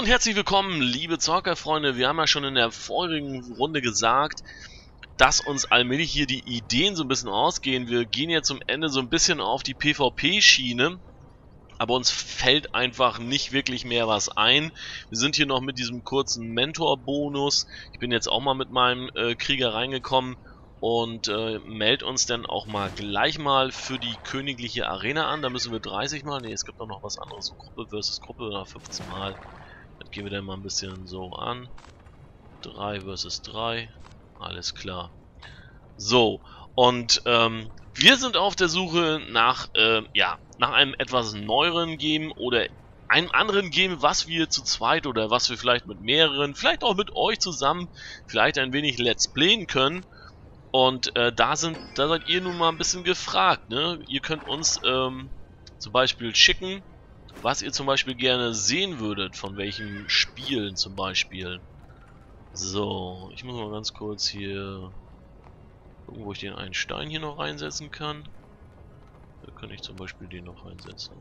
und herzlich willkommen, liebe Zockerfreunde. Wir haben ja schon in der vorigen Runde gesagt, dass uns allmählich hier die Ideen so ein bisschen ausgehen. Wir gehen jetzt zum Ende so ein bisschen auf die PvP-Schiene. Aber uns fällt einfach nicht wirklich mehr was ein. Wir sind hier noch mit diesem kurzen Mentor-Bonus. Ich bin jetzt auch mal mit meinem äh, Krieger reingekommen und äh, meld uns dann auch mal gleich mal für die königliche Arena an. Da müssen wir 30 mal, ne, es gibt auch noch was anderes, so Gruppe versus Gruppe oder 15 mal. Gehen wir dann mal ein bisschen so an. 3 versus 3, alles klar. So, und ähm, wir sind auf der Suche nach, äh, ja, nach einem etwas neueren Game oder einem anderen Game, was wir zu zweit oder was wir vielleicht mit mehreren, vielleicht auch mit euch zusammen, vielleicht ein wenig Let's Playen können. Und äh, da sind, da seid ihr nun mal ein bisschen gefragt, ne? Ihr könnt uns ähm, zum Beispiel schicken, was ihr zum Beispiel gerne sehen würdet, von welchen Spielen zum Beispiel. So, ich muss mal ganz kurz hier gucken, wo ich den einen Stein hier noch reinsetzen kann. Da kann ich zum Beispiel den noch reinsetzen.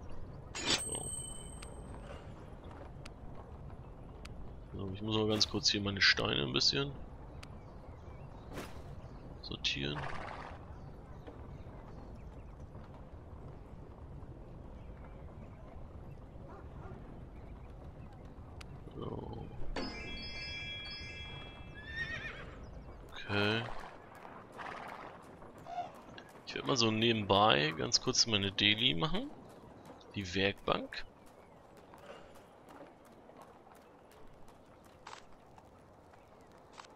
So. so ich muss mal ganz kurz hier meine Steine ein bisschen sortieren. So. Okay. Ich werde mal so nebenbei ganz kurz meine Daily machen. Die Werkbank.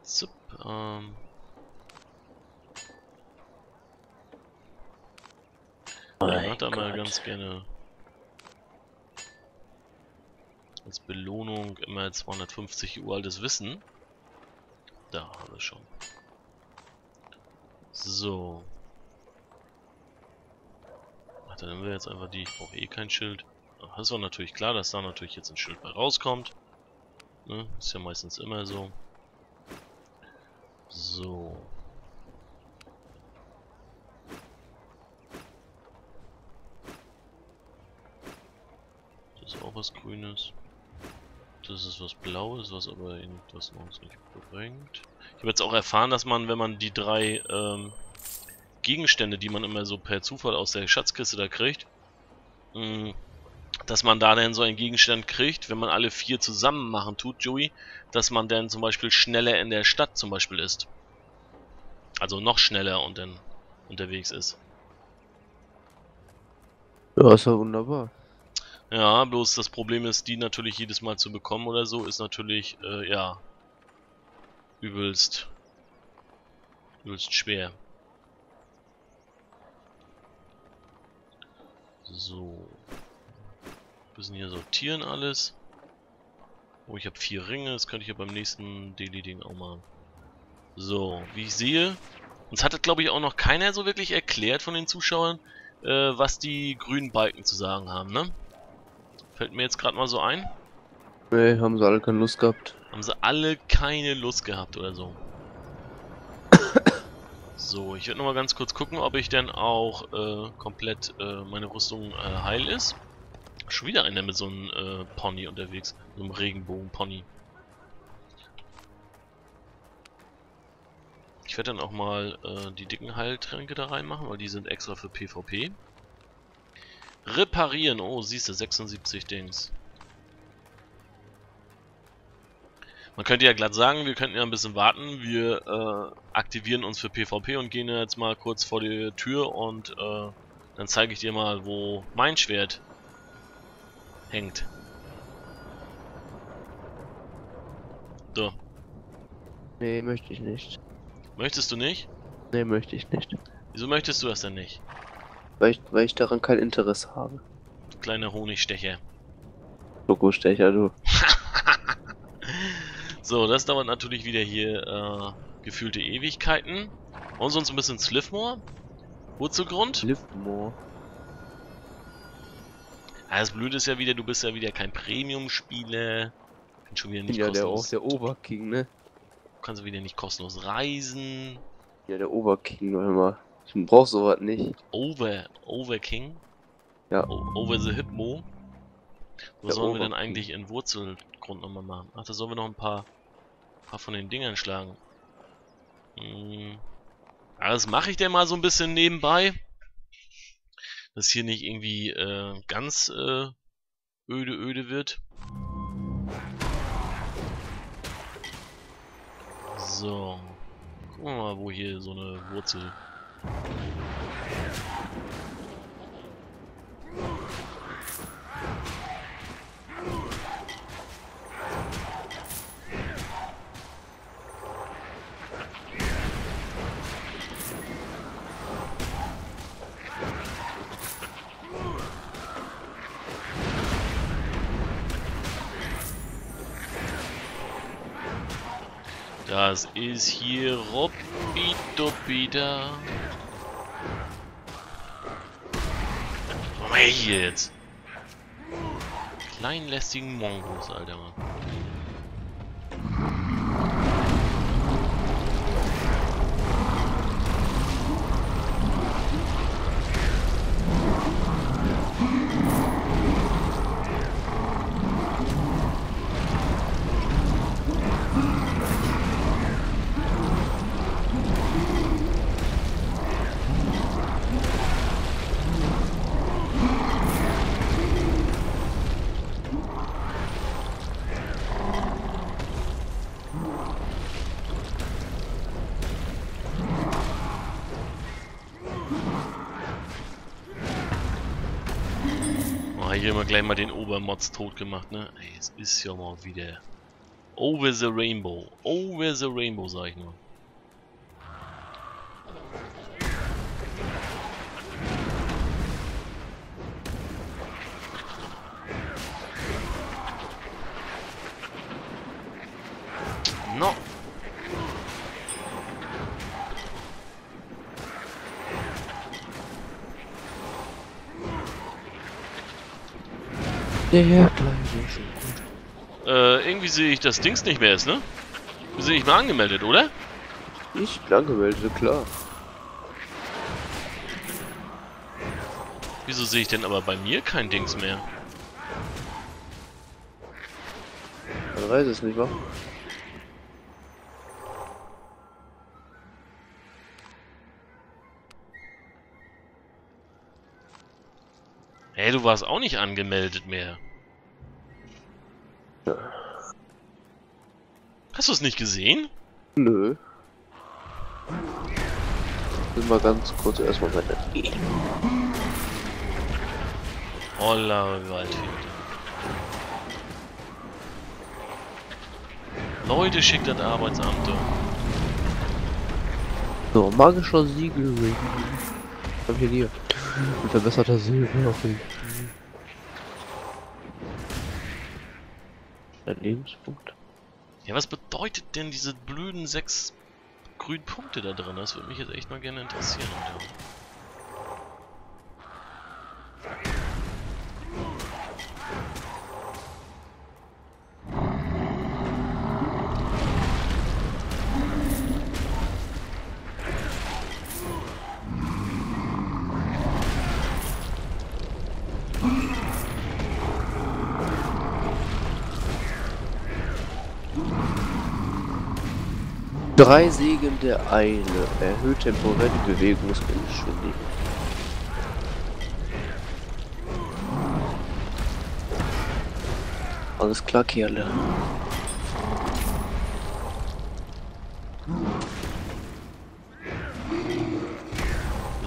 Zup, ähm Er hat aber ganz gerne als Belohnung immer 250 uraltes Wissen. Da haben wir schon. So. Ach, dann nehmen wir jetzt einfach die. Ich brauche eh kein Schild. Das war natürlich klar, dass da natürlich jetzt ein Schild bei rauskommt. Ne? Ist ja meistens immer so. So. auch was Grünes. Das ist was Blaues, was aber irgendwas uns nicht bringt. Ich habe jetzt auch erfahren, dass man, wenn man die drei ähm, Gegenstände, die man immer so per Zufall aus der Schatzkiste da kriegt, mh, mm, dass man da dann so einen Gegenstand kriegt, wenn man alle vier zusammen machen tut, Joey, dass man dann zum Beispiel schneller in der Stadt zum Beispiel ist. Also noch schneller und dann unterwegs ist. Ja, ist ja wunderbar. Ja, bloß das Problem ist, die natürlich jedes Mal zu bekommen oder so, ist natürlich, äh, ja, übelst, übelst schwer. So. Bisschen hier sortieren alles. Oh, ich habe vier Ringe, das könnte ich ja beim nächsten Daily-Ding auch machen. So, wie ich sehe, uns hat das glaube ich auch noch keiner so wirklich erklärt von den Zuschauern, äh, was die grünen Balken zu sagen haben, ne? Fällt mir jetzt gerade mal so ein. Nee, haben sie alle keine Lust gehabt. Haben sie alle keine Lust gehabt oder so. So, ich werde nochmal ganz kurz gucken, ob ich denn auch äh, komplett äh, meine Rüstung äh, heil ist. Schon wieder einer mit so einem äh, Pony unterwegs. So einem Regenbogen-Pony. Ich werde dann auch mal äh, die dicken Heiltränke da reinmachen, weil die sind extra für PvP. Reparieren. Oh, siehst du, 76 Dings. Man könnte ja glatt sagen, wir könnten ja ein bisschen warten. Wir äh, aktivieren uns für PvP und gehen jetzt mal kurz vor die Tür und äh, dann zeige ich dir mal, wo mein Schwert hängt. So. Nee, möchte ich nicht. Möchtest du nicht? Nee, möchte ich nicht. Wieso möchtest du das denn nicht? weil ich, weil ich daran kein Interesse habe. Kleiner Honigstecher. Schokostecher, du. So, das dauert natürlich wieder hier äh, gefühlte Ewigkeiten. Und sonst ein bisschen Slivmore. Wurzelgrund. Slivmore. Ja, das Blöde ist ja wieder, du bist ja wieder kein Premium-Spieler. Kann schon wieder nicht ja, kostenlos. Ja, der auch der Oberking, ne? Du kannst wieder nicht kostenlos reisen. Ja, der Oberking, warte mal. Ich brauch sowas nicht. Over, Over King? Ja. O over the Hypmo? Wo Der sollen wir denn eigentlich in Wurzelgrund nochmal machen? Ach, da sollen wir noch ein paar, paar von den Dingern schlagen. Hm. Ja, das mache ich denn mal so ein bisschen nebenbei. Dass hier nicht irgendwie äh, ganz äh, öde öde wird. So. Gucken wir mal, wo hier so eine Wurzel. Das ist hier Robbidobida. Komm her jetzt. Kleinlästigen Mongos, Alter. Mann. Hier wir gleich mal den Obermods tot gemacht, ne? Ey, es ist ja mal wieder. Over the Rainbow. Over the Rainbow, sag ich nur. Der. Äh, irgendwie sehe ich das Dings nicht mehr ist, ne? Wir sind nicht mehr angemeldet, oder? Ich bin angemeldet, klar. Wieso sehe ich denn aber bei mir kein Dings mehr? Man weiß es nicht, wa? Hä, du warst auch nicht angemeldet mehr. Hast du es nicht gesehen? Nö. Will mal ganz kurz erstmal meine. Holla, Waldfeld. Leute, schickt das Arbeitsamt. So, magischer Siegelring. Hab ich hier. Ein verbesserter Silberring. Ein Lebenspunkt. Ja, was bedeutet denn diese blöden sechs grünen Punkte da drin? Das würde mich jetzt echt mal gerne interessieren. Drei Segen der Eile. Erhöht temporär die Bewegungsgeschwindigkeit. Alles klar, Kerle.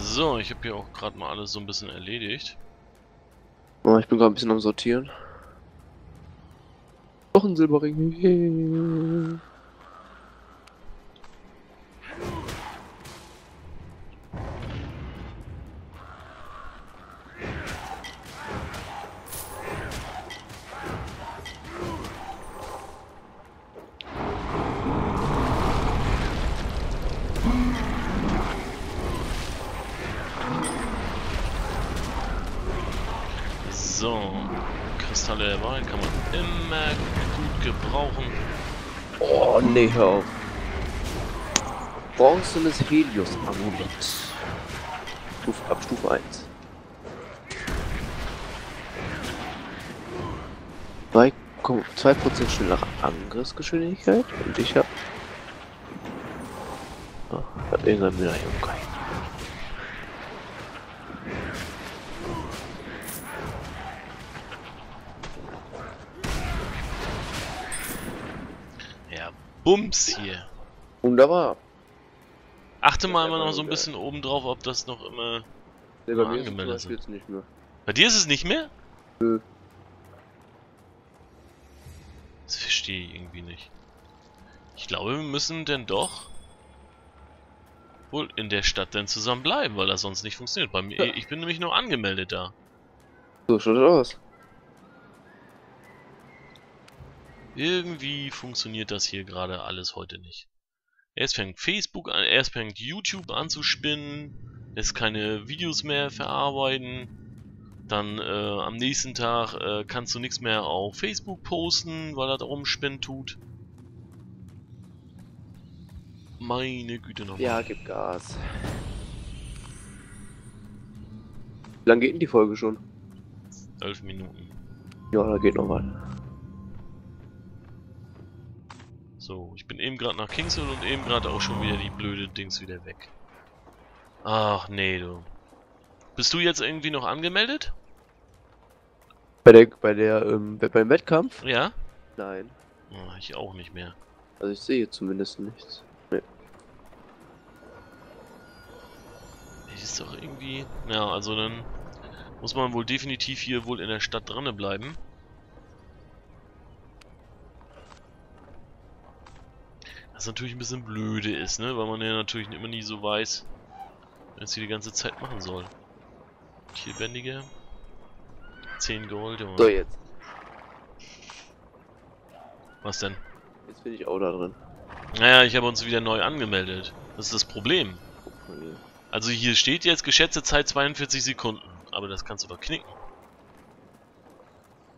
So, ich habe hier auch gerade mal alles so ein bisschen erledigt. Oh, ich bin gerade ein bisschen am Sortieren. Noch ein Silberring. So, Kristalle der Wahl kann man immer gut gebrauchen. Oh, nee, hör auf. Bronzenes Helios-Amulett. Stufe, ab Stufe 1. bekomme 2% schnellere Angriffsgeschwindigkeit und ich habe. Oh, hat irgendein Medaillon geil. Ja, Bums hier. Wunderbar. Achte mal immer noch so ein geil. bisschen oben drauf, ob das noch immer... Nee, bei mir ist angemeldet Beispiel jetzt nicht mehr. Bei dir ist es nicht mehr? Nö. Das verstehe ich irgendwie nicht. Ich glaube, wir müssen denn doch wohl in der Stadt dann zusammen bleiben, weil das sonst nicht funktioniert. Bei mir, Ja. ich bin nämlich nur angemeldet da. So schaut das aus. Irgendwie funktioniert das hier gerade alles heute nicht. Erst fängt Facebook an, erst fängt YouTube an zu spinnen, lässt keine Videos mehr verarbeiten. Dann äh, am nächsten Tag äh, kannst du nichts mehr auf Facebook posten, weil er da rumspinnen tut. Meine Güte nochmal. Ja, gib Gas. Wie lange geht denn die Folge schon? 11 Minuten. Ja, da geht noch was. So, ich bin eben gerade nach Kingshill und eben gerade auch schon wieder die blöde Dings wieder weg. Ach nee, du. Bist du jetzt irgendwie noch angemeldet? Bei der, bei der, ähm, beim Wettkampf? Ja? Nein. Ah, ich auch nicht mehr. Also ich sehe zumindest nichts. Nee. Das ist doch irgendwie... Ja, also dann muss man wohl definitiv hier wohl in der Stadt dranne bleiben. Was natürlich ein bisschen blöde ist, ne? Weil man ja natürlich immer nie so weiß, was sie die ganze Zeit machen soll. Kielbändiger. 10 Gold, Junge. So, jetzt. Was denn? Jetzt bin ich auch da drin. Naja, ich habe uns wieder neu angemeldet. Das ist das Problem. Also hier steht jetzt geschätzte Zeit 42 Sekunden. Aber das kannst du doch knicken.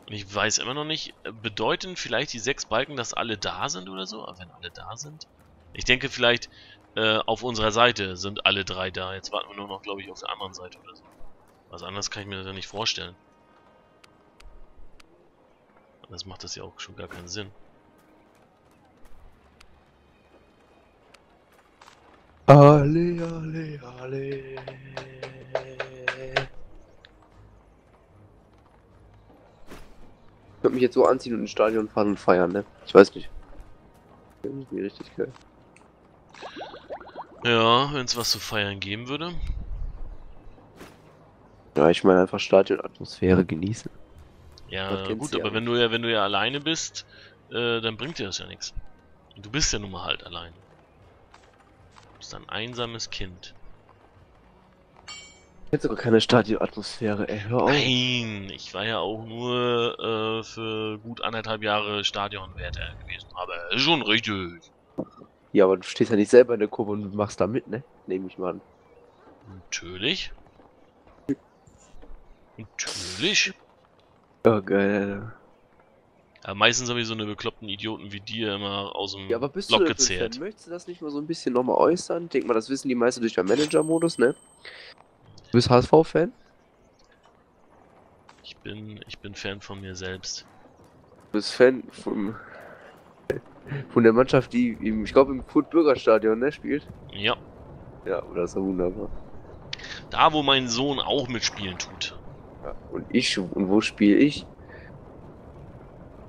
Und ich weiß immer noch nicht, äh, bedeuten vielleicht die sechs Balken, dass alle da sind oder so? Aber wenn alle da sind? Ich denke vielleicht, äh, auf unserer Seite sind alle drei da. Jetzt warten wir nur noch, glaube ich, auf der anderen Seite oder so. Was anderes kann ich mir das nicht vorstellen. Das macht das ja auch schon gar keinen Sinn. Ale, ale, ale. Ich würde mich jetzt so anziehen und ins Stadion fahren und feiern, ne? Ich weiß nicht. Irgendwie richtig geil. Ja, wenn es was zu feiern geben würde. Ja, ich meine einfach Stadionatmosphäre genießen. Ja, gut, ja aber wenn du ja, wenn du ja alleine bist, äh, dann bringt dir das ja nichts. Du bist ja nun mal halt allein. Du bist ein einsames Kind. Jetzt sogar keine Stadionatmosphäre, ey, hör auf. Nein, ich war ja auch nur äh, für gut anderthalb Jahre Stadionwärter gewesen. Aber schon richtig. Ja, aber du stehst ja nicht selber in der Kurve und machst da mit, ne? Nehme ich mal an. Natürlich. Natürlich. Ja, geil. Aber meistens habe ich so eine bekloppten Idioten wie dir immer aus dem Ja, aber bist Block du gezehrt. Möchtest du das nicht mal so ein bisschen nochmal äußern? Denk mal, das wissen die meisten durch deinen Manager-Modus, ne? Du bist HSV-Fan? Ich bin, ich bin Fan von mir selbst. Du bist Fan von, von der Mannschaft, die im, ich glaube im Kurt-Bürger-Stadion, ne, spielt? Ja. Ja, oder ist ja wunderbar. Da, wo mein Sohn auch mitspielen tut. Ja, und ich, und wo spiele ich?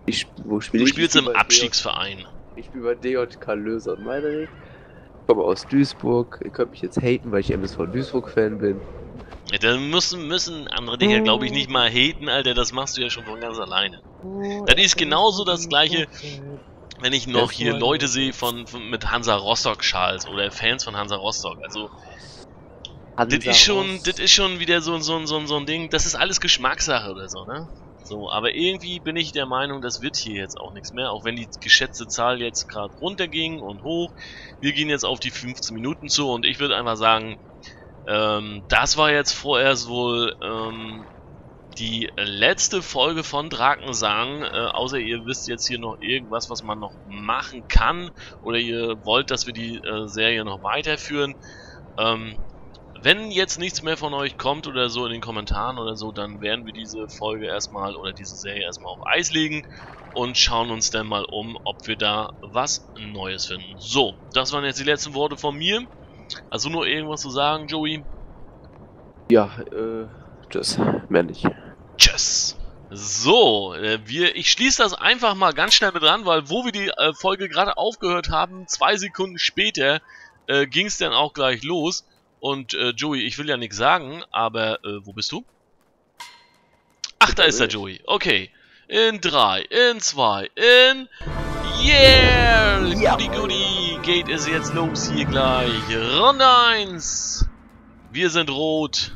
Ich, wo spiele Du ich? spielst ich im Abstiegsverein. Ich spiele bei DJK Löser und Meiderich. Ich komme aus Duisburg. Ihr könnt mich jetzt haten, weil ich MSV Duisburg-Fan bin. Dann müssen, müssen andere Dinger, glaube ich, nicht mal haten, Alter. Das machst du ja schon von ganz alleine. Das ist genauso das Gleiche, Wenn ich noch hier Leute sehe von, von mit Hansa Rostock Schals oder Fans von Hansa Rostock, also das ist schon, das ist schon wieder so, so, so, so ein Ding, das ist alles Geschmackssache oder so, ne? So, aber irgendwie bin ich der Meinung, das wird hier jetzt auch nichts mehr, auch wenn die geschätzte Zahl jetzt gerade runterging und hoch. Wir gehen jetzt auf die 15 Minuten zu und ich würde einfach sagen, ähm, das war jetzt vorerst wohl ähm, die letzte Folge von Drakensang, äh, außer ihr wisst jetzt hier noch irgendwas, was man noch machen kann oder ihr wollt, dass wir die äh, Serie noch weiterführen. Ähm, wenn jetzt nichts mehr von euch kommt oder so in den Kommentaren oder so, dann werden wir diese Folge erstmal oder diese Serie erstmal auf Eis legen und schauen uns dann mal um, ob wir da was Neues finden. So, das waren jetzt die letzten Worte von mir. Also nur irgendwas zu sagen, Joey? Ja, äh, tschüss, mehr nicht. Tschüss. So, äh, wir, ich schließe das einfach mal ganz schnell mit dran, weil wo wir die äh, Folge gerade aufgehört haben, zwei Sekunden später äh, ging es dann auch gleich los. Und äh, Joey, ich will ja nichts sagen, aber äh, wo bist du? Ach, da ist der Joey. Okay. In 3, in 2, in... Yeah! Goody goody! Geht es jetzt los hier gleich. Runde 1. Wir sind rot.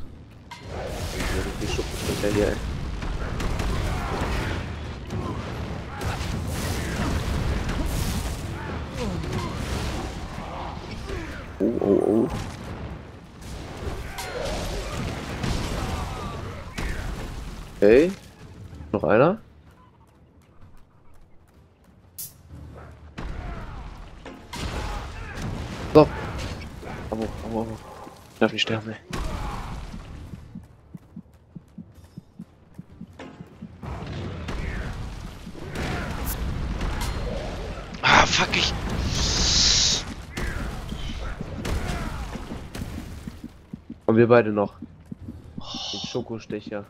Oh, oh, oh. Okay. Noch einer? Abo, abo, abo. Ich darf nicht sterben, ey. Ah, fuck, ich... Und wir beide noch. Den Schokostecher.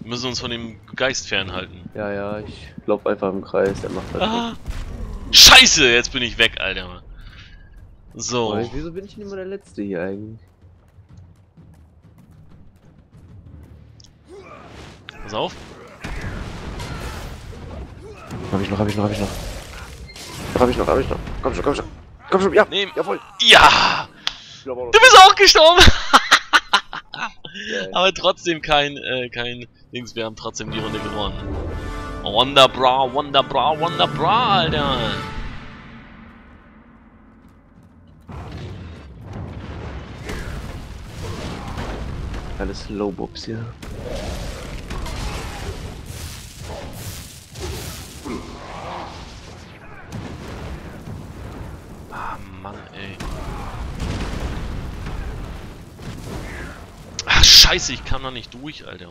Wir müssen uns von dem Geist fernhalten. Ja, ja, ich lauf einfach im Kreis, der macht das. Ah. Scheiße, jetzt bin ich weg, Alter. So. Oh, wieso bin ich denn immer der Letzte hier eigentlich? Pass auf. Hab ich noch, hab ich noch, hab ich noch. Hab ich noch, hab ich noch. Komm schon, komm schon. Komm schon, ja, Nehmen. jawohl. Ja! Du bist auch gestorben! Aber trotzdem kein, äh, kein Dings. Wir haben trotzdem die Runde gewonnen. Wonderbra, Wonderbra, Wonderbra, Alter! Alles Lowbobs hier. Ah, Mann, ey. Ach, scheiße, ich kann da nicht durch, Alter.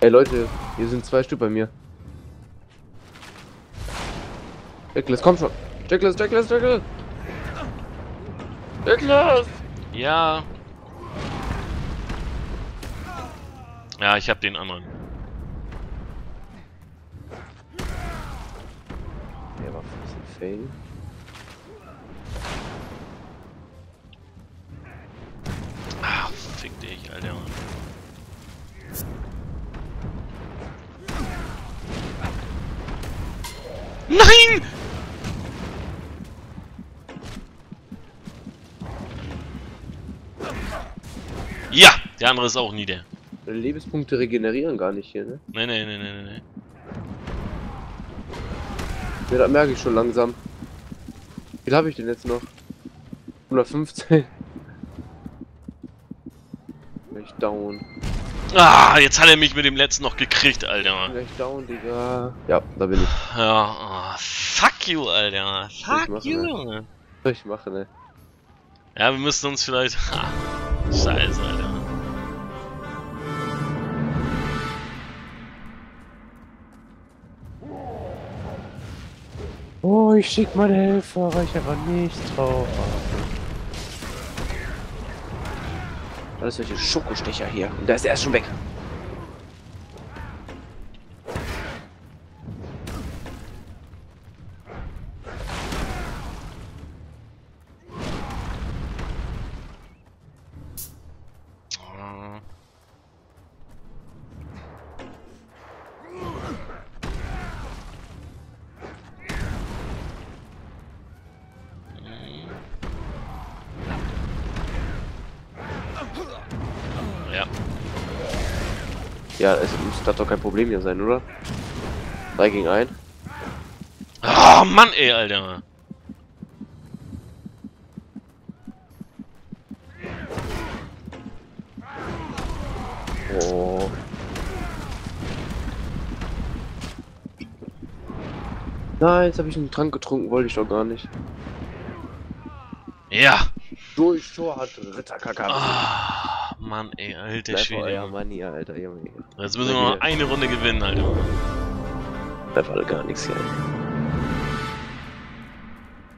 Ey Leute, hier sind zwei Stück bei mir. Jackless, komm schon. Jackless, Jackless, Jackless. Jackless! Ja. Ja, ich hab den anderen. Der war ein bisschen fail. Ach, fick dich, Alter. Nein! Ja, der andere ist auch nieder. Lebenspunkte regenerieren gar nicht hier, ne? Nee, nee, nee, nee, nee. Ja, das merke ich schon langsam. Wie viel habe ich denn jetzt noch? 115. Gleich down. Ah, jetzt hat er mich mit dem letzten noch gekriegt, Alter. Gleich down, Digga. Ja, da bin ich. Ja, oh, fuck you, Alter. Fuck machen, you? Junge. Ich machen, ne? Ja, wir müssen uns vielleicht... Ha, Scheiße, Alter. Oh, ich schick meine Helfer, weil ich aber nichts drauf habe. Alles solche Schokostecher hier. Und da ist er erst schon weg. Ja, es muss das doch kein Problem hier sein, oder? 3 gegen 1. Ah, Mann, ey, Alter. Oh. Nein, jetzt habe ich einen Trank getrunken, wollte ich doch gar nicht. Ja. Durch Tor hat Ritterkaka. Ah, Mann, ey, alter Schwede. euer Money, Alter, Junge. Jetzt müssen wir noch eine Runde gewinnen, Alter. Bleib alle gar nichts hier.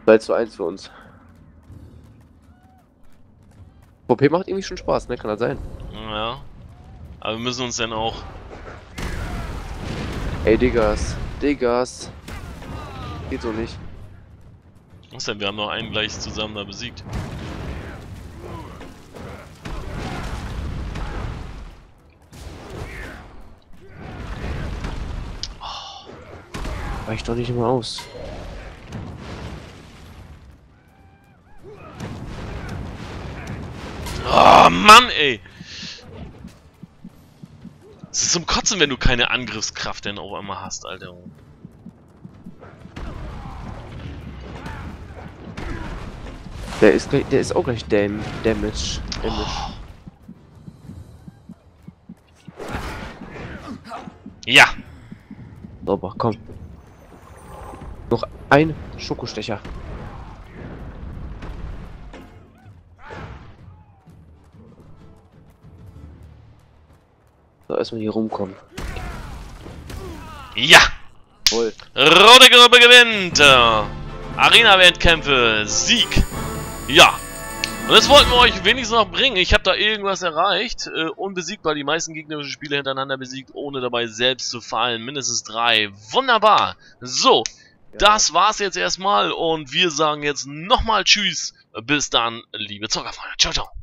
2 zu 1 für uns. VP macht irgendwie schon Spaß, ne? Kann das sein? Ja. Aber wir müssen uns dann auch. Ey, Diggas. Diggas. Geht so nicht. Was denn? Wir haben noch einen gleich zusammen da besiegt. Weich doch nicht immer aus. Oh, Mann, ey! Es ist zum Kotzen, wenn du keine Angriffskraft denn auf einmal hast, Alter. Der ist gleich, der ist auch gleich Dam Damage. Damage. Ja! Sauber, komm. Noch ein Schokostecher. So, erstmal hier rumkommen. Ja! Voll. Rote Gruppe gewinnt! Arena-Wettkämpfe, Sieg! Ja! Und das wollten wir euch wenigstens noch bringen. Ich habe da irgendwas erreicht. Äh, unbesiegbar die meisten gegnerischen Spiele hintereinander besiegt, ohne dabei selbst zu fallen. Mindestens drei. Wunderbar! So, das war's jetzt erstmal und wir sagen jetzt nochmal Tschüss. Bis dann, liebe Zockerfreunde. Ciao, ciao.